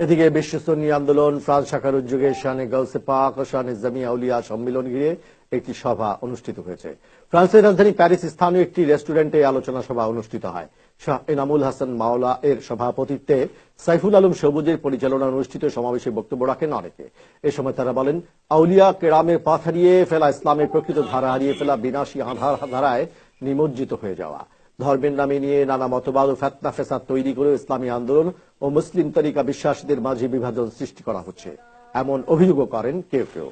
এদিকে বিশ্ব সুন্নি আন্দোলন, ফ্রান্স শাখার উদ্যোগে শানে গাউসে পাক ও শানে জামিয়া উলিয়া সম্মেলন ঘিরে একটি সভা অনুষ্ঠিত হয়েছে। ফ্রান্সের রাজধানী প্যারিস স্থানীয় একটি রেস্টুরেন্টে আলোচনা সভা অনুষ্ঠিত হয়। শাহ এনামুল হাসান মাওলা এর সভাপতিত্বে সাইফুল আলম সবুজের পরিচালনা অনুষ্ঠিত সমাবেশে বক্তব্য রাখেন অনেকে। এ সময় তারা বলেন, আউলিয়া কেরামের পথ হারিয়ে ফেলা ইসলামের প্রকৃত ধারা হারিয়ে ফেলা বিনাশী আধার ধারায় নিমজ্জিত হয়ে যাওয়া। ধর্মের নামে নিয়ে নানা মতবাদ ও ফেতনা ফেসাদ তৈরি করে ইসলামী আন্দোলন ও মুসলিম তরিকা বিশ্বাসীদের মাঝে বিভাজন সৃষ্টি করা হচ্ছে। এমন অভিযোগও করেন কেউ কেউ।